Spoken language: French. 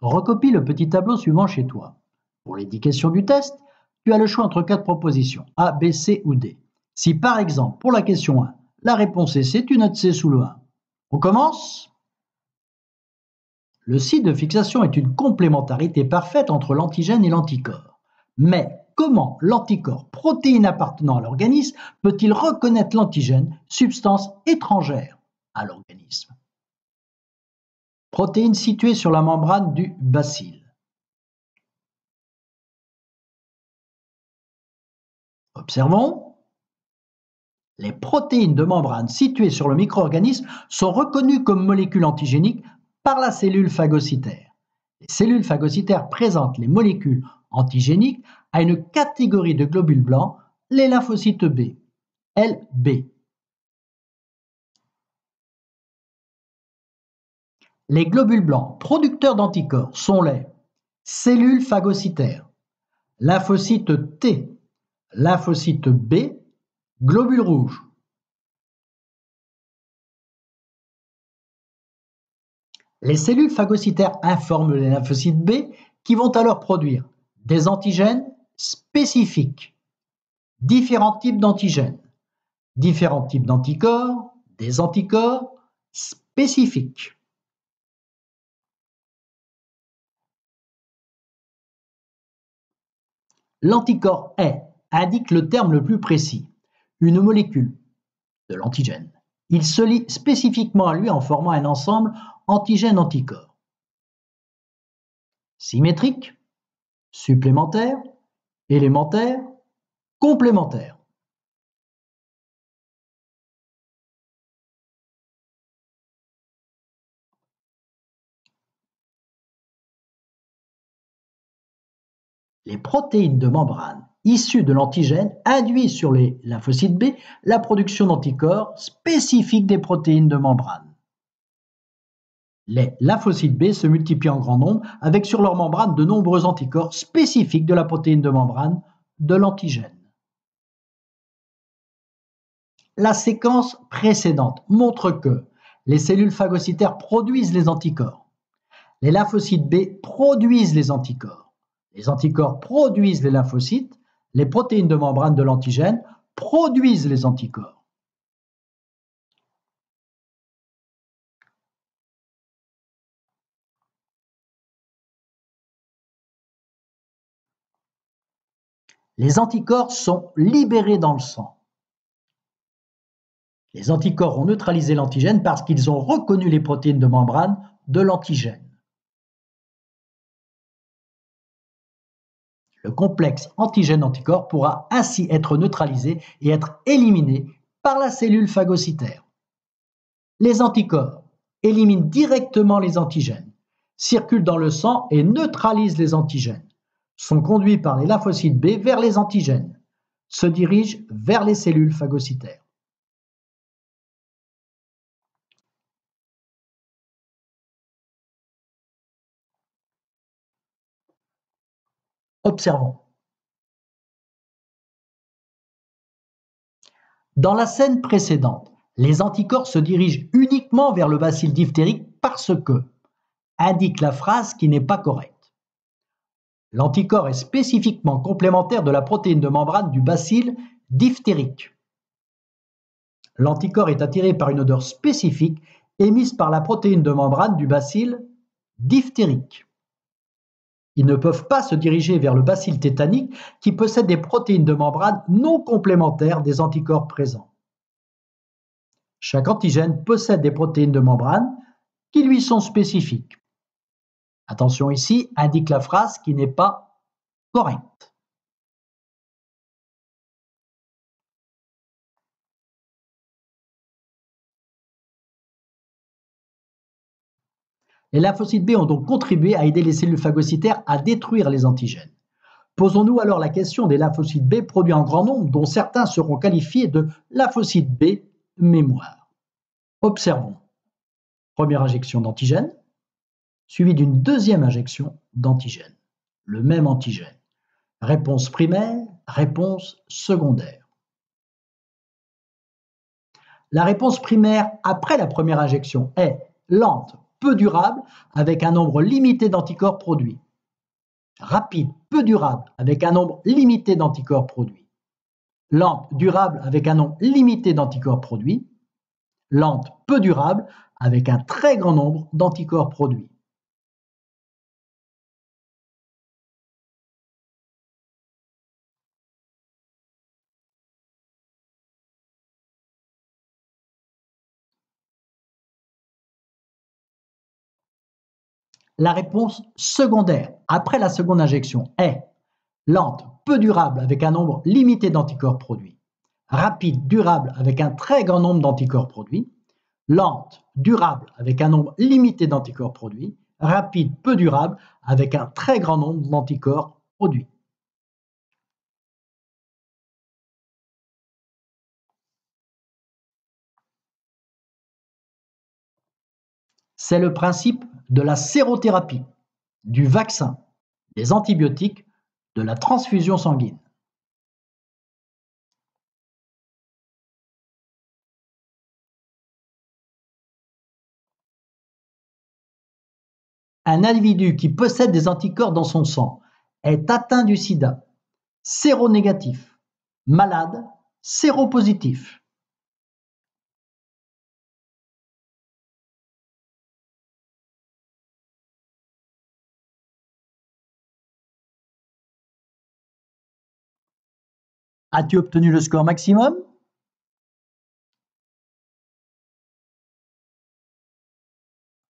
Recopie le petit tableau suivant chez toi. Pour les 10 questions du test, tu as le choix entre quatre propositions, A, B, C ou D. Si par exemple, pour la question 1, la réponse est C, tu notes C sous le 1. On commence Le site de fixation est une complémentarité parfaite entre l'antigène et l'anticorps. Mais comment l'anticorps, protéine appartenant à l'organisme, peut-il reconnaître l'antigène, substance étrangère à l'organisme? Protéine située sur la membrane du bacille. Observons. Les protéines de membrane situées sur le micro-organisme sont reconnues comme molécules antigéniques par la cellule phagocytaire. Les cellules phagocytaires présentent les molécules antigéniques à une catégorie de globules blancs, les lymphocytes B, LB. Les globules blancs producteurs d'anticorps sont les cellules phagocytaires, lymphocytes T, lymphocyte B, globule rouge. Les cellules phagocytaires informent les lymphocytes B qui vont alors produire des antigènes spécifiques, différents types d'antigènes, différents types d'anticorps, des anticorps spécifiques. L'anticorps est indique le terme le plus précis, une molécule de l'antigène. Il se lie spécifiquement à lui en formant un ensemble antigène-anticorps. Symétrique, supplémentaire, élémentaire, complémentaire. Les protéines de membrane issus de l'antigène induit sur les lymphocytes B la production d'anticorps spécifiques des protéines de membrane. Les lymphocytes B se multiplient en grand nombre avec sur leur membrane de nombreux anticorps spécifiques de la protéine de membrane de l'antigène. La séquence précédente montre que les cellules phagocytaires produisent les anticorps. Les lymphocytes B produisent les anticorps. Les anticorps produisent les lymphocytes les protéines de membrane de l'antigène produisent les anticorps. Les anticorps sont libérés dans le sang. Les anticorps ont neutralisé l'antigène parce qu'ils ont reconnu les protéines de membrane de l'antigène. Le complexe antigène-anticorps pourra ainsi être neutralisé et être éliminé par la cellule phagocytaire. Les anticorps éliminent directement les antigènes, circulent dans le sang et neutralisent les antigènes, sont conduits par les lymphocytes B vers les antigènes, se dirigent vers les cellules phagocytaires. Dans la scène précédente, les anticorps se dirigent uniquement vers le bacille diphtérique parce que indique la phrase qui n'est pas correcte. L'anticorps est spécifiquement complémentaire de la protéine de membrane du bacille diphtérique. L'anticorps est attiré par une odeur spécifique émise par la protéine de membrane du bacille diphtérique. Ils ne peuvent pas se diriger vers le bacille tétanique qui possède des protéines de membrane non complémentaires des anticorps présents. Chaque antigène possède des protéines de membrane qui lui sont spécifiques. Attention ici, indique la phrase qui n'est pas correcte. Les lymphocytes B ont donc contribué à aider les cellules phagocytaires à détruire les antigènes. Posons-nous alors la question des lymphocytes B produits en grand nombre, dont certains seront qualifiés de lymphocytes B mémoire. Observons. Première injection d'antigène, suivie d'une deuxième injection d'antigène. Le même antigène. Réponse primaire, réponse secondaire. La réponse primaire après la première injection est lente, peu durable avec un nombre limité d'anticorps produits. Rapide, peu durable avec un nombre limité d'anticorps produits. Lente, durable avec un nombre limité d'anticorps produits. Lente, peu durable avec un très grand nombre d'anticorps produits. La réponse secondaire après la seconde injection est lente, peu durable avec un nombre limité d'anticorps produits, rapide, durable avec un très grand nombre d'anticorps produits, lente, durable avec un nombre limité d'anticorps produits, rapide, peu durable avec un très grand nombre d'anticorps produits. C'est le principe de la sérothérapie, du vaccin, des antibiotiques, de la transfusion sanguine. Un individu qui possède des anticorps dans son sang est atteint du sida, séronégatif, malade, séropositif. As-tu obtenu le score maximum?